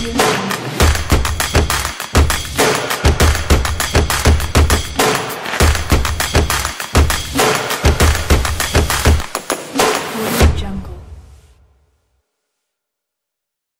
you know.